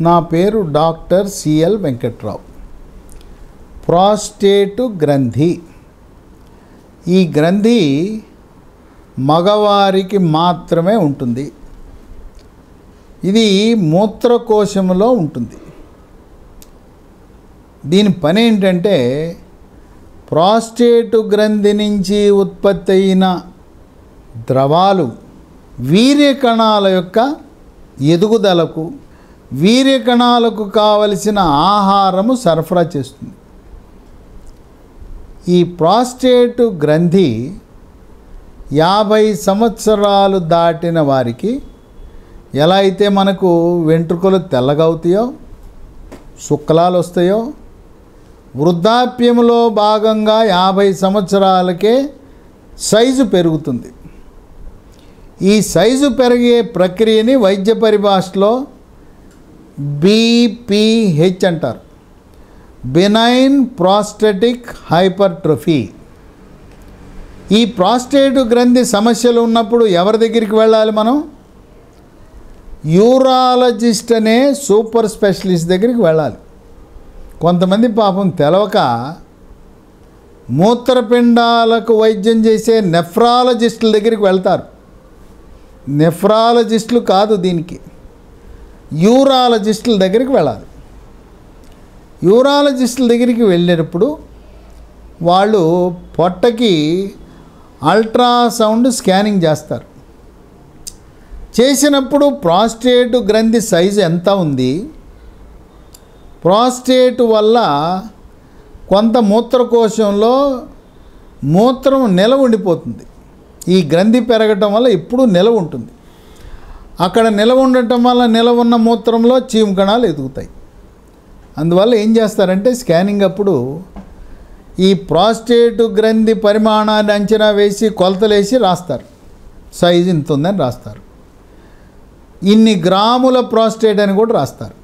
నా పేరు doctor CL Venkatrao. ప్రాస్టేటు గ్రంథి. ఈ గ్రంథి మగవారికి మాత్రమే ఉంటుంది. ఇది మూత్రకోశంలో ఉంటుంది. దీని పని ఏంటంటే ప్రాస్టేటు గ్రంథి నుంచి ఉత్పత్తి అయిన ద్రవాలు వీర్య కణాల యొక్క ఎదుగుదలకు వీర్యకణాలకు కావలసిన ఆహారము సరఫరా చేస్తుంది. ఈ ప్రాస్టేట్ గ్రంథి యాభై సంవత్సరాలు దాటిన వారికి ఎలా అయితే మనకు వెంట్రుకలు తెల్లగవుతాయో శుక్లాలు వస్తాయో వృద్ధాప్యంలో భాగంగా యాభై సంవత్సరాలకే సైజు పెరుగుతుంది. ఈ సైజు పెరిగే ప్రక్రియని వైద్య పరిభాషలో బీపీహెచ్ అంటారు. Benign prostatic hypertrophy. ఈ ప్రాస్టేట్ గ్రంథి సమస్యలు ఉన్నప్పుడు ఎవరి దగ్గరికి వెళ్ళాలి మనం? యూరాలజిస్ట్ అనే సూపర్ స్పెషలిస్ట్ దగ్గరికి వెళ్ళాలి. కొంతమంది పాపం తెలవక మూత్రపిండాలకు వైద్యం చేసే నెఫ్రాలజిస్టుల దగ్గరికి వెళ్తారు. నెఫ్రాలజిస్టులు కాదు దీనికి. యూరాలజిస్టుల దగ్గరికి వెళ్ళాలి. యూరాలజిస్టుల దగ్గరికి వెళ్ళేటప్పుడు వాళ్ళు పొట్టకి అల్ట్రాసౌండ్ స్కానింగ్ చేస్తారు. చేసినప్పుడు ప్రాస్టేట్ గ్రంథి సైజు ఎంత ఉంది? ప్రాస్టేట్ వల్ల కొంత మూత్రకోశంలో మూత్రం నిలవ ఉండిపోతుంది. ఈ గ్రంథి పెరగటం వల్ల ఎప్పుడూ నిలవ ఉంటుంది. అక్కడ నిలవ ఉండటం వల్ల నిలవ ఉన్న మూత్రంలో చీము కణాలు ఎదుగుతాయి. అందువల్ల ఏం చేస్తారంటే స్కానింగ్ అప్పుడు ఈ ప్రాస్టేట్ గ్రంథి పరిమాణాన్ని అంచనా వేసి కొలతలేసి రాస్తారు. సైజు ఇంత ఉందని రాస్తారు. ఇన్ని గ్రాముల ప్రాస్టేట్ అని కూడా రాస్తారు.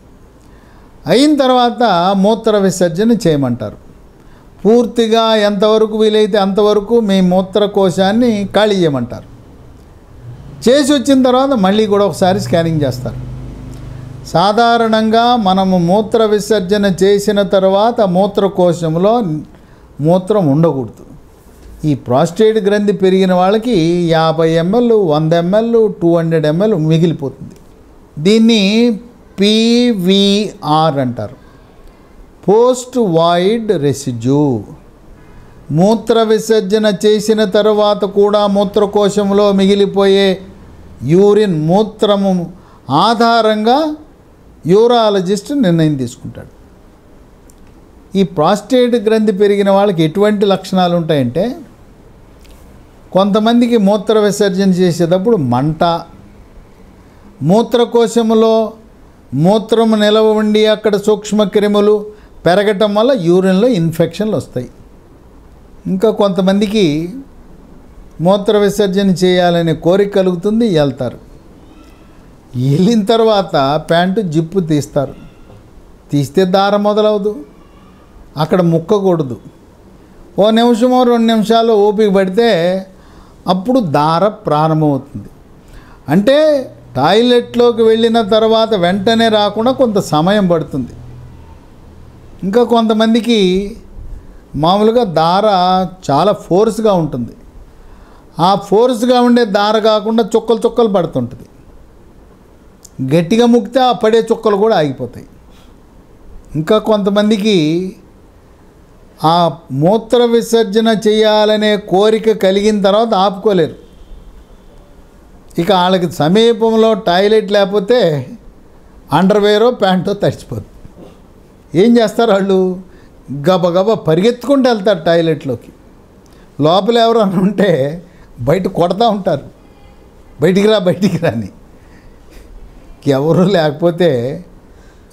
అయిన తర్వాత మూత్ర విసర్జన చేయమంటారు. పూర్తిగా ఎంతవరకు వీలైతే అంతవరకు మీ మూత్రకోశాన్ని ఖాళీ చేయమంటారు. చేసి వచ్చిన తర్వాత మళ్ళీ కూడా ఒకసారి స్కానింగ్ చేస్తారు. సాధారణంగా మనము మూత్ర విసర్జన చేసిన తర్వాత మూత్రకోశంలో మూత్రం ఉండకూడదు. ఈ ప్రాస్టేట్ గ్రంథి పెరిగిన వాళ్ళకి యాభై ఎంఎల్ వంద ఎంఎల్ టూ హండ్రెడ్ ఎంఎల్ మిగిలిపోతుంది. దీన్ని పీవీఆర్ అంటారు. Post void residue. మూత్ర విసర్జన చేసిన తర్వాత కూడా మూత్రకోశంలో మిగిలిపోయే యూరిన్ మూత్రము ఆధారంగా యూరాలజిస్ట్ నిర్ణయం తీసుకుంటాడు. ఈ ప్రాస్టేట్ గ్రంథి పెరిగిన వాళ్ళకి ఎటువంటి లక్షణాలు ఉంటాయంటే కొంతమందికి మూత్ర విసర్జన చేసేటప్పుడు మంట మూత్రకోశములో మూత్రము నిలవ ఉండి అక్కడ సూక్ష్మ క్రిములు పెరగటం వల్ల యూరిన్లో ఇన్ఫెక్షన్లు వస్తాయి. ఇంకా కొంతమందికి మూత్ర విసర్జన చేయాలనే కోరిక కలుగుతుంది వెళ్తారు. వెళ్ళిన తర్వాత ప్యాంటు జిప్పు తీస్తారు. తీస్తే దారం మొదలవదు. అక్కడ ముక్కకూడదు. ఓ నిమిషమో రెండు నిమిషాలు ఓపిక పడితే అప్పుడు దార ప్రారంభమవుతుంది. అంటే టాయిలెట్లోకి వెళ్ళిన తర్వాత వెంటనే రాకుండా కొంత సమయం పడుతుంది. ఇంకా కొంతమందికి మామూలుగా దార చాలా ఫోర్స్గా ఉంటుంది. ఆ ఫోర్స్గా ఉండే దార కాకుండా చుక్కలు చుక్కలు పడుతుంటుంది. గట్టిగా ముక్కితే ఆ పడే చుక్కలు కూడా ఆగిపోతాయి. ఇంకా కొంతమందికి ఆ మూత్ర విసర్జన చేయాలనే కోరిక కలిగిన తర్వాత ఆపుకోలేరు. ఇక వాళ్ళకి సమీపంలో టాయిలెట్ లేకపోతే అండర్వేరో ప్యాంటో తడిచిపోతుంది ఏం చేస్తారు వాళ్ళు? గబగబ పరిగెత్తుకుంటూ వెళ్తారు టాయిలెట్లోకి. లోపల ఎవరన్నా ఉంటే బయట కొడతా ఉంటారు. బయటికి రా బయటికి రాని ఎవరు లేకపోతే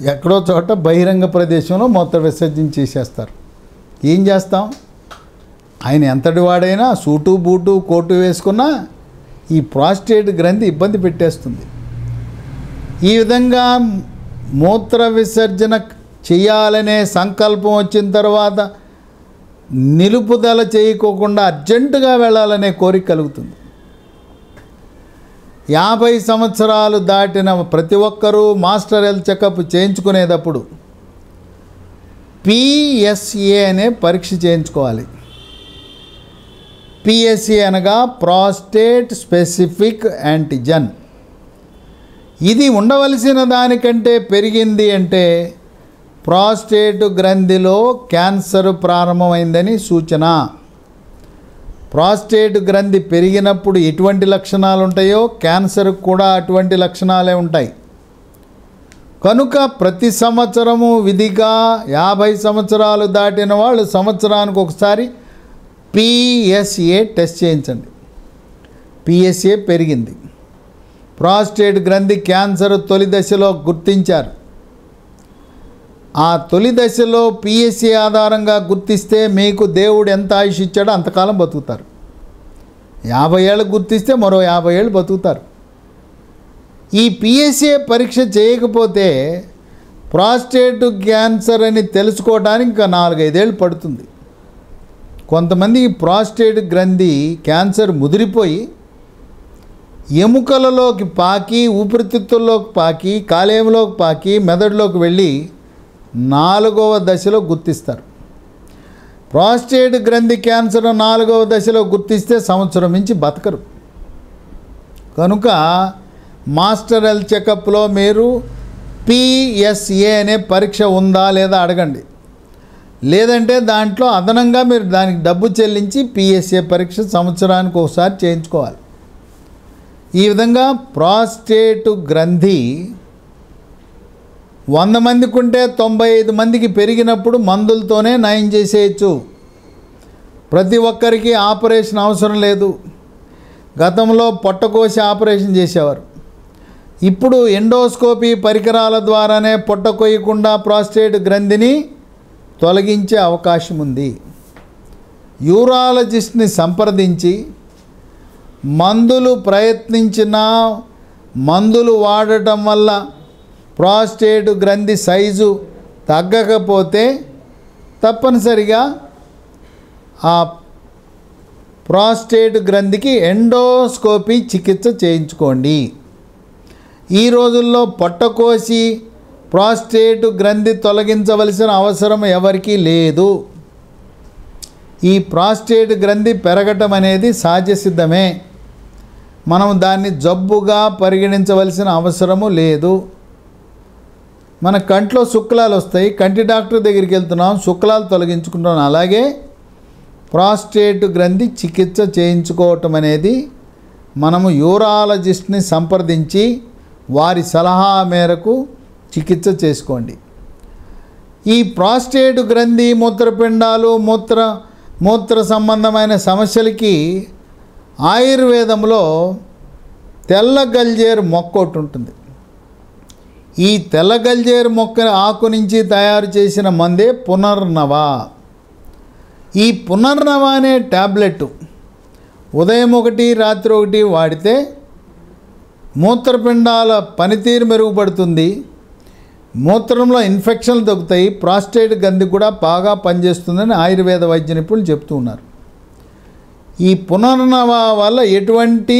ఎక్కడో చోట బహిరంగ ప్రదేశంలో మూత్ర విసర్జన చేసేస్తారు. ఏం చేస్తాం? ఆయన ఎంతటి వాడైనా సూటు బూటు కోటు వేసుకున్నా ఈ ప్రాస్టేట్ గ్రంథి ఇబ్బంది పెట్టేస్తుంది. ఈ విధంగా మూత్ర విసర్జన చేయాలనే సంకల్పం వచ్చిన తర్వాత నిలుపుదల చేయకోకుండా అర్జెంటుగా వెళ్ళాలనే కోరిక కలుగుతుంది. యాభై సంవత్సరాలు దాటిన ప్రతి ఒక్కరూ మాస్టర్ హెల్త్ చెకప్ చేయించుకునేటప్పుడు పిఎస్ఏ అనే పరీక్ష చేయించుకోవాలి. పిఎస్ఏ అనగా ప్రాస్టేట్ స్పెసిఫిక్ యాంటిజన్. ఇది ఉండవలసిన దానికంటే పెరిగింది అంటే ప్రాస్టేట్ గ్రంథిలో క్యాన్సర్ ప్రారంభమైందని సూచన. ప్రాస్టేట్ గ్రంథి పెరిగినప్పుడు ఎటువంటి లక్షణాలు ఉంటాయో క్యాన్సర్ కూడా అటువంటి లక్షణాలే ఉంటాయి. కనుక ప్రతి సంవత్సరము విధిగా యాభై సంవత్సరాలు దాటిన వాళ్ళు సంవత్సరానికి ఒకసారి పిఎస్ఏ టెస్ట్ చేయించండి. పిఎస్ఏ పెరిగింది. ప్రాస్టేట్ గ్రంథి క్యాన్సర్ తొలి దశలో గుర్తించారు. ఆ తొలి దశలో పిఎస్సి ఆధారంగా గుర్తిస్తే మీకు దేవుడు ఎంత ఆయుష్ ఇచ్చాడో అంతకాలం బతుకుతారు. యాభై ఏళ్ళు గుర్తిస్తే మరో యాభై ఏళ్ళు బతుకుతారు. ఈ పిఎస్సీ పరీక్ష చేయకపోతే ప్రాస్టేట్ క్యాన్సర్ అని తెలుసుకోవడానికి ఇంకా నాలుగైదేళ్ళు పడుతుంది. కొంతమంది ప్రాస్టేట్ గ్రంథి క్యాన్సర్ ముదిరిపోయి ఎముకలలోకి పాకి ఊపిరితిత్తుల్లోకి పాకి కాలేయంలోకి పాకి మెదడులోకి వెళ్ళి నాలుగవ దశలో గుర్తిస్తారు. ప్రాస్టేట్ గ్రంథి క్యాన్సర్ నాలుగవ దశలో గుర్తిస్తే సంవత్సరం నుంచి బతకరు. కనుక మాస్టర్ హెల్త్ చెకప్లో మీరు పిఎస్ఏ అనే పరీక్ష ఉందా లేదా అడగండి. లేదంటే దాంట్లో అదనంగా మీరు దానికి డబ్బు చెల్లించి పిఎస్ఏ పరీక్ష సంవత్సరానికి ఒకసారి చేయించుకోవాలి. ఈ విధంగా ప్రాస్టేట్ గ్రంథి వంద మందికి ఉంటే తొంభై ఐదు మందికి పెరిగినప్పుడు మందులతోనే నయం చేసేయచ్చు. ప్రతి ఒక్కరికి ఆపరేషన్ అవసరం లేదు. గతంలో పొట్టకోసి ఆపరేషన్ చేసేవారు. ఇప్పుడు ఎండోస్కోపీ పరికరాల ద్వారానే పొట్ట కొయ్యకుండా ప్రాస్టేట్ గ్రంథిని తొలగించే అవకాశం ఉంది. యూరాలజిస్ట్ని సంప్రదించి మందులు ప్రయత్నించినా మందులు వాడటం వల్ల ప్రాస్టేట్ గ్రంథి సైజు తగ్గకపోతే తప్పనిసరిగా ఆ ప్రాస్టేట్ గ్రంథికి ఎండోస్కోపీ చికిత్స చేయించుకోండి. ఈ రోజుల్లో పొట్టకోసి ప్రాస్టేట్ గ్రంథి తొలగించవలసిన అవసరం ఎవరికీ లేదు. ఈ ప్రాస్టేట్ గ్రంథి పెరగటం అనేది సహజసిద్ధమే మనం దాన్ని జబ్బుగా పరిగణించవలసిన అవసరము లేదు. మన కంట్లో శుక్లాలు వస్తాయి కంటి డాక్టర్ దగ్గరికి వెళ్తున్నాం శుక్లాలు తొలగించుకుంటున్నాం. అలాగే ప్రాస్టేట్ గ్రంథి చికిత్స చేయించుకోవటం అనేది మనము యూరాలజిస్ట్ని సంప్రదించి వారి సలహా మేరకు చికిత్స చేసుకోండి. ఈ ప్రాస్టేట్ గ్రంథి మూత్రపిండాలు మూత్ర మూత్ర సంబంధమైన సమస్యలకి ఆయుర్వేదంలో తెల్ల గల్జేరు మొక్క ఒకటి ఉంటుంది. ఈ తెల్ల గల్జేరు మొక్క ఆకు నుంచి తయారు చేసిన మందే పునర్నవ. ఈ పునర్నవ అనే ట్యాబ్లెట్ ఉదయం ఒకటి రాత్రి ఒకటి వాడితే మూత్రపిండాల పనితీరు మెరుగుపడుతుంది. మూత్రంలో ఇన్ఫెక్షన్లు తగ్గుతాయి. ప్రాస్టేట్ గంది కూడా బాగా పనిచేస్తుందని ఆయుర్వేద వైద్య నిపుణులు చెప్తున్నారు ఈ పునర్నవ వల్ల ఎటువంటి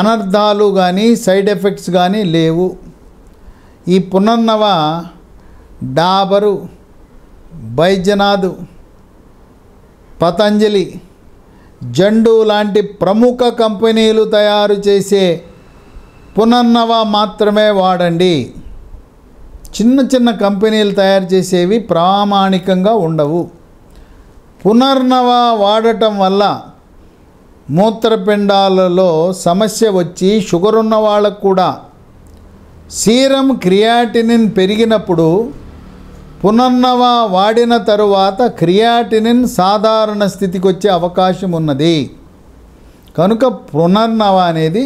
అనర్థాలు కానీ సైడ్ ఎఫెక్ట్స్ కానీ లేవు. ఈ పునర్నవ డాబరు బైద్యనాథ్ పతంజలి జండు లాంటి ప్రముఖ కంపెనీలు తయారు చేసే పునర్నవ మాత్రమే వాడండి. చిన్న చిన్న కంపెనీలు తయారు చేసేవి ప్రామాణికంగా ఉండవు. పునర్నవ వాడటం వల్ల మూత్రపిండాలలో సమస్య వచ్చి షుగర్ ఉన్న వాళ్ళకు కూడా సీరం క్రియాటినిన్ పెరిగినప్పుడు పునర్నవ వాడిన తరువాత క్రియాటినిన్ సాధారణ స్థితికి వచ్చే అవకాశం ఉన్నది కనుక పునర్నవ అనేది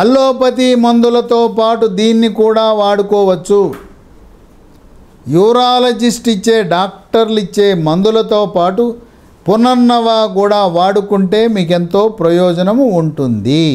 అల్లోపతి మందులతో పాటు దీన్ని కూడా వాడుకోవచ్చు. యూరాలజిస్ట్ ఇచ్చే డాక్టర్లు ఇచ్చే మందులతో పాటు పునర్నవ కూడా వాడుకుంటే మీకెంతో ప్రయోజనము ఉంటుంది.